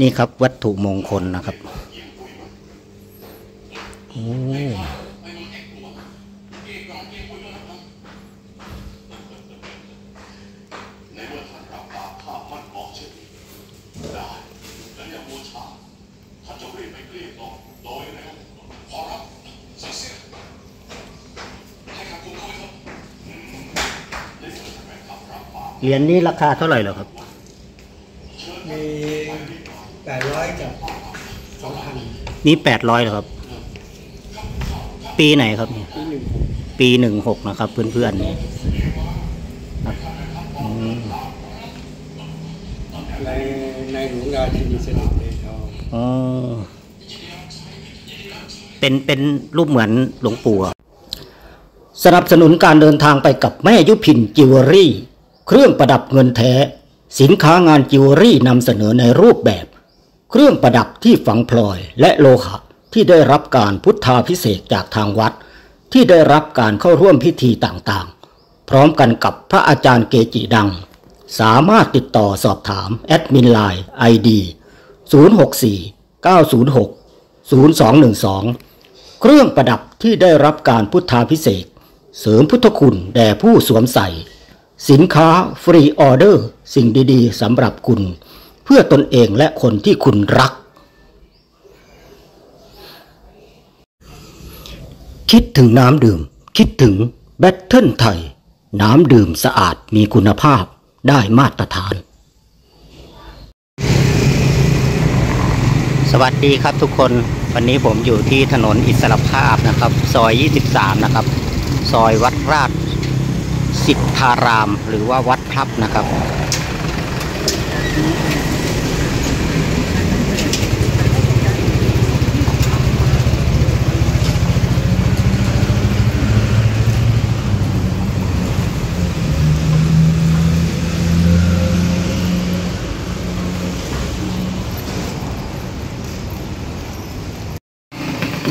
นี่ครับวัตถุมงคลนะครับโอ้เหรียญนี้ราคาเท่าไหร่เหรอครับมี แปดร้อยกับสองพันนี่แปดร้อยเหรอครับ ปีไหนครับเนี่ย ที่หนึ่งปีหนึ่งหกนะครับ เพื่อนๆนี่ครับอืมในในหลวงราชินีเสด็จในทองอ๋อเป็นเป็นรูปเหมือนหลวงปู่อะสนับสนุนการเดินทางไปกับแม่ยุพินจิวเวลรี่ เครื่องประดับเงินแท้ สินค้างานจิวเวลรี่นำเสนอในรูปแบบ เครื่องประดับที่ฝังพลอยและโลหะที่ได้รับการพุทธาภิเษกจากทางวัด ที่ได้รับการเข้าร่วมพิธีต่างๆ พร้อมกันกับพระอาจารย์เกจิดัง สามารถติดต่อสอบถามแอดมินไลน์ ID 064 906 0212 เครื่องประดับที่ได้รับการพุทธาพิเศษ เสริมพุทธคุณแด่ผู้สวมใส่ สินค้าฟรีออเดอร์ สิ่งดีๆสำหรับคุณ เพื่อตนเองและคนที่คุณรัก คิดถึงน้ำดื่ม คิดถึงแบตเทิลไทย น้ำดื่มสะอาดมีคุณภาพได้มาตรฐาน สวัสดีครับทุกคนวันนี้ผมอยู่ที่ถนนอิสรภาพนะครับ ซอย 23 นะครับ ซอยวัดราชสิทธาราม หรือว่าวัดพลับนะครับ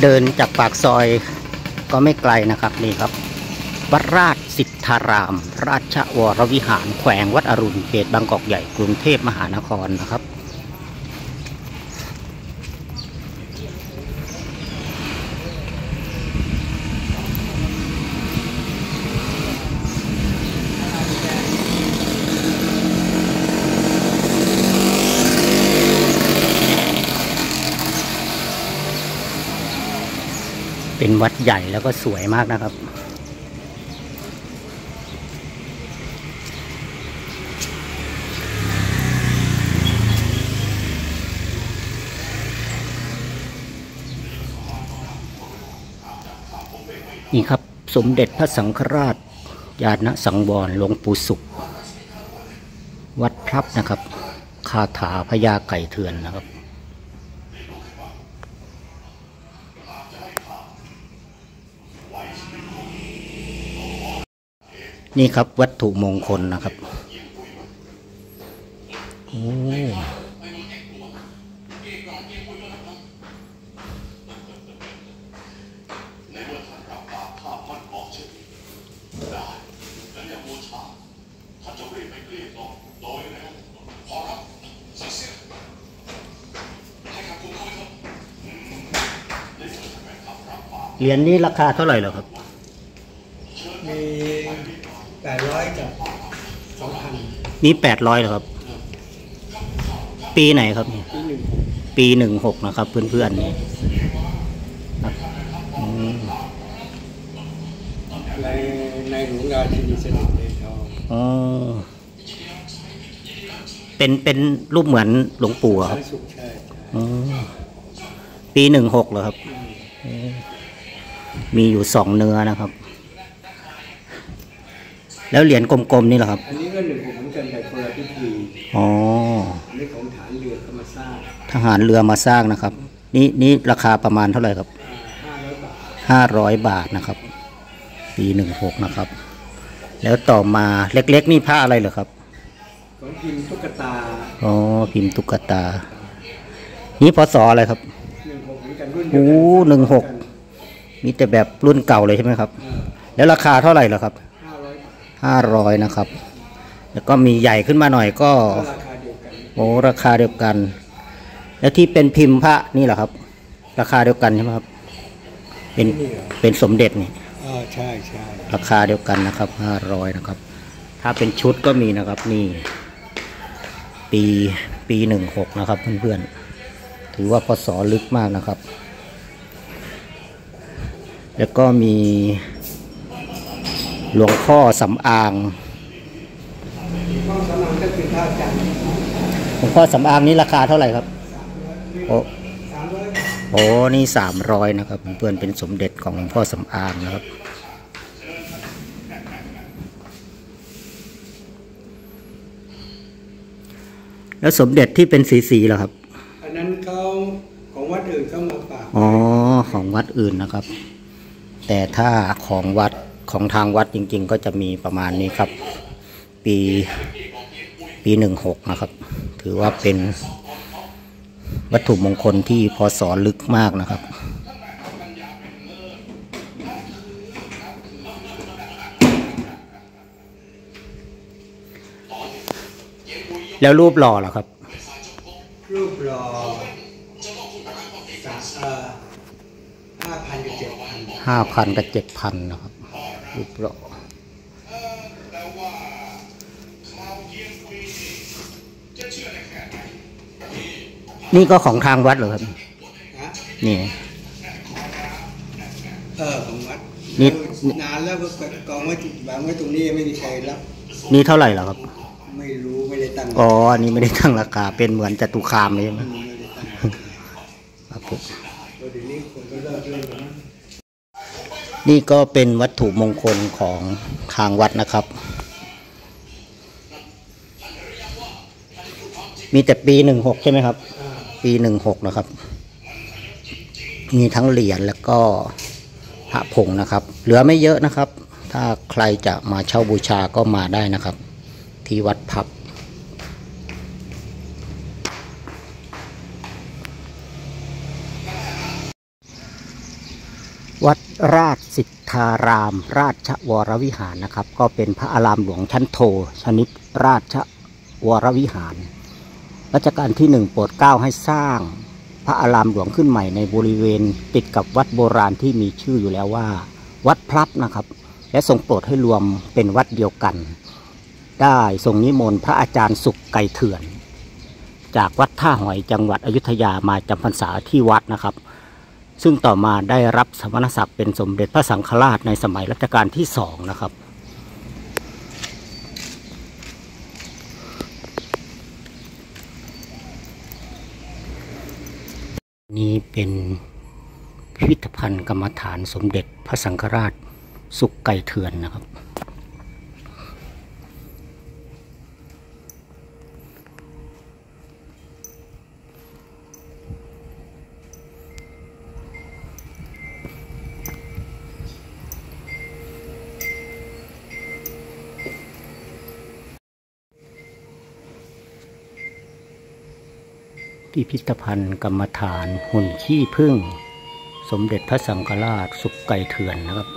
เดินจากปากซอยก็ไม่ไกลนะครับนี่ครับวัดราชสิทธาราม ราชวรวิหารแขวงวัดอรุณเขตบางกอกใหญ่กรุงเทพมหานครนะครับ เป็นวัดใหญ่แล้วก็สวยมากนะครับ นี่ครับสมเด็จพระสังฆราช ญาณสังวรหลวงปู่สุข วัดพลับนะครับ คาถาพญาไก่เถื่อนนะครับ นี่ครับวัตถุมงคลนะครับโอ้เหรียญนี้ราคาเท่าไหร่เหรอครับ มีแปดร้อยกับสองพั นนี่แปดร้อยเหรอครับ ปีไหนครับเนี่ยที่หนึ่งปีหนึ่งหกนะครับ เพื่อนๆนี่ครับอืมในในหลวงราชินีเสด็จในทองอ๋อเป็นเป็นรูปเหมือนหลวงปู่อะคพรับระสุขใช่อ๋อปีหนึ่งหกเหรอครับ มีอยู่สองเนื้อนะครับ แล้วเหรียญกลมๆนี่เหรอครับ อันนี้ก็หนึ่งหกเหมือนกันแต่คนละพิธีอ๋ออันนี้ของฐานเรือเข้ามาสร้างทหารเรือมาสร้างนะครับ นี่นี่ราคาประมาณเท่าไหร่ครับห้าร้อยบาทห้าร้อยบาทนะครับ ปีหนึ่งหกนะครับ แล้วต่อมาเล็กๆนี่ผ้าอะไรเหรอครับของพิมพ์ตุ๊กตาอ๋อพิมพ์ตุ๊กตา นี่พศอะไรครับหนึ่งหกเหมือนกันรุ่นโอ้หนึ่งหกมีแต่แบบรุ่นเก่าเลยใช่ไหมครับ แล้วราคาเท่าไหร่เหรอครับ ห้าร้อยห้าร้อยนะครับ แล้วก็มีใหญ่ขึ้นมาหน่อยก็ราคาเดียวกันโอ้ราคาเดียวกัน แล้วที่เป็นพิมพ์พระนี่เหรอครับ ราคาเดียวกันใช่ไหมครับ เป็นนี่เหรอเป็นสมเด็จนี่อ่าใช่ใช่ราคาเดียวกันนะครับห้าร้อยนะครับ ถ้าเป็นชุดก็มีนะครับนี่ ปีปีหนึ่งหกนะครับเพื่อนๆถือว่าพศลึกมากนะครับ แล้วก็มี หลวงพ่อสำอางห้องสมังก็คือข้าวจันทร์หลวงพ่อสำอางนี้ราคาเท่าไหร่ครับโอ้สามร้อยโหนี่สามร้อยนะครับเพื่อนๆเป็นสมเด็จของหลวงพ่อสำอางนะครับแล้วสมเด็จที่เป็นสีสีๆล่ะครับ อันนั้นเขาของวัดอื่นเขามาฝาก อ๋อ ของวัดอื่นนะครับ แต่ถ้าของวัด ของทางวัดจริง ๆ ก็จะมีประมาณนี้ครับ ปีปีหนึ่งหกนะครับ ถือว่าเป็นวัตถุมงคลที่พศลึกมากนะครับแล้วรูปหล่อเหรอครับ รูปหล่อสามเอ่อห้าพันกับเจ็ดพันห้าพันกับเจ็ดพันนะครับ รูปหล่อนี่ก็ของทางวัดเหรอครับนะนี่เออของวัดนี่นานแล้วก็กองไว้วางไว้ตรงนี้ไม่มีใครรับนี่เท่าไหร่เหรอครับ ไม่รู้ไม่ได้ตั้งอ๋ออันนี้ไม่ได้ตั้งราคาเป็นเหมือนจตุคามเลยใช่ไหมไม่ได้ตั้งครับผมเดี๋ยวนี้คนก็เลิกเล่นแล้ว นี่ก็เป็นวัตถุมงคลของทางวัดนะครับ มีแต่ปีหนึ่งหกใช่ไหมครับ ปีหนึ่งหกนะครับ มีทั้งเหรียญแล้วก็พระผงนะครับ เหลือไม่เยอะนะครับ ถ้าใครจะมาเช่าบูชาก็มาได้นะครับ ที่วัดพับ ราชสิทธาราม ราชวรวิหารนะครับ ก็เป็นพระอารามหลวงชั้นโท ชนิดราชวรวิหาร รัชกาลที่หนึ่งโปรดเกล้าให้สร้างพระอารามหลวงขึ้นใหม่ในบริเวณติดกับวัดโบราณที่มีชื่ออยู่แล้วว่า วัดพลับนะครับ และทรงโปรดให้รวมเป็นวัดเดียวกัน ได้ทรงนิมนต์พระอาจารย์สุขไก่เถื่อน จากวัดท่าหอยจังหวัดอยุธยามาจำพรรษาที่วัดนะครับ ซึ่งต่อมาได้รับสมณศักดิ์เป็นสมเด็จพระสังฆราชในสมัยรัชกาลที่สองนะครับ นี่เป็นพิพิธภัณฑ์กรรมฐานสมเด็จพระสังฆราชสุกไก่เถื่อนนะครับ พิพิธภัณฑ์กรรมฐานหุ่นขี้พึ่ง สมเด็จพระสังฆราชสุกไก่เถื่อนนะครับ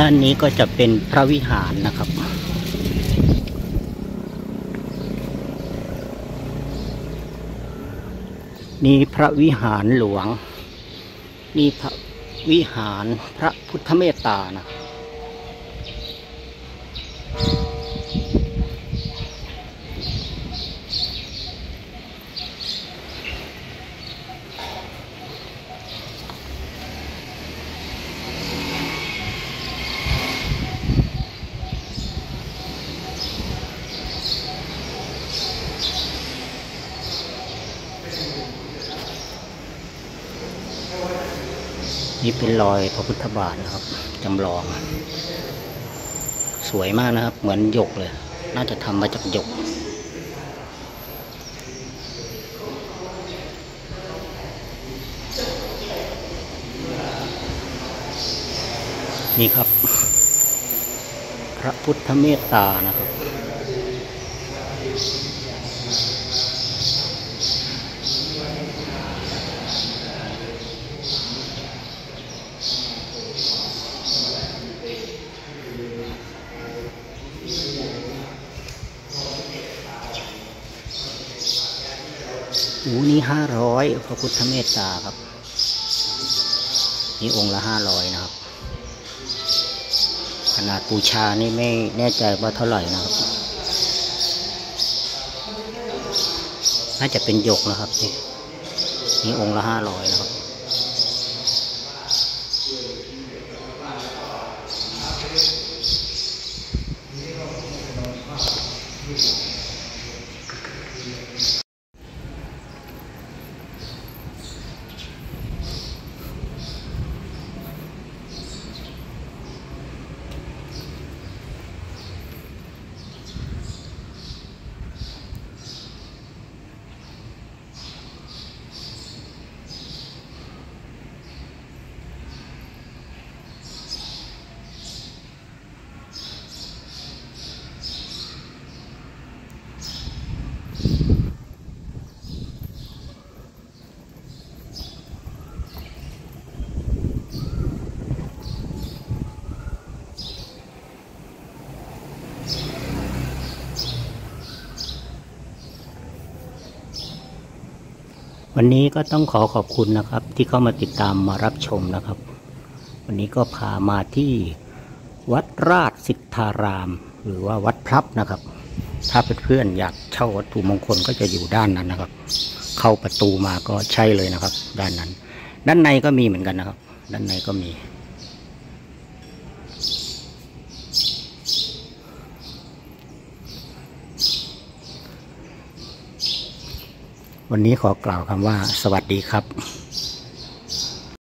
ด้านนี้ก็จะเป็นพระวิหารนะครับ นี่พระวิหารหลวง นี่พระวิหารพระพุทธเมตตานะ นี่เป็นรอยพระพุทธบาทนะครับจำลอง สวยมากนะครับ เหมือนหยกเลย น่าจะทำมาจากหยกนี่ครับ พระพุทธเมตตานะครับ อูนี้ห้าร้อยพระพุทธเมตตาครับ นี่องค์ละห้าร้อยนะครับ ขนาดปูชานี่ไม่แน่ใจว่าเท่าไหร่นะครับ น่าจะเป็นหยกนะครับนี่นี่องค์ละห้าร้อยนะครับ วันนี้ก็ต้องขอขอบคุณนะครับ ที่เข้ามาติดตามมารับชมนะครับ วันนี้ก็พามาที่วัดราชสิทธาราม หรือว่าวัดพลับนะครับ ถ้าเพื่อนๆอยากเช่าวัตถุมงคลก็จะอยู่ด้านนั้นนะครับ เข้าประตูมาก็ใช่เลยนะครับ ด้านนั้น ด้านในก็มีเหมือนกันนะครับ ด้านในก็มี วันนี้ขอกล่าวคำว่าสวัสดีครับ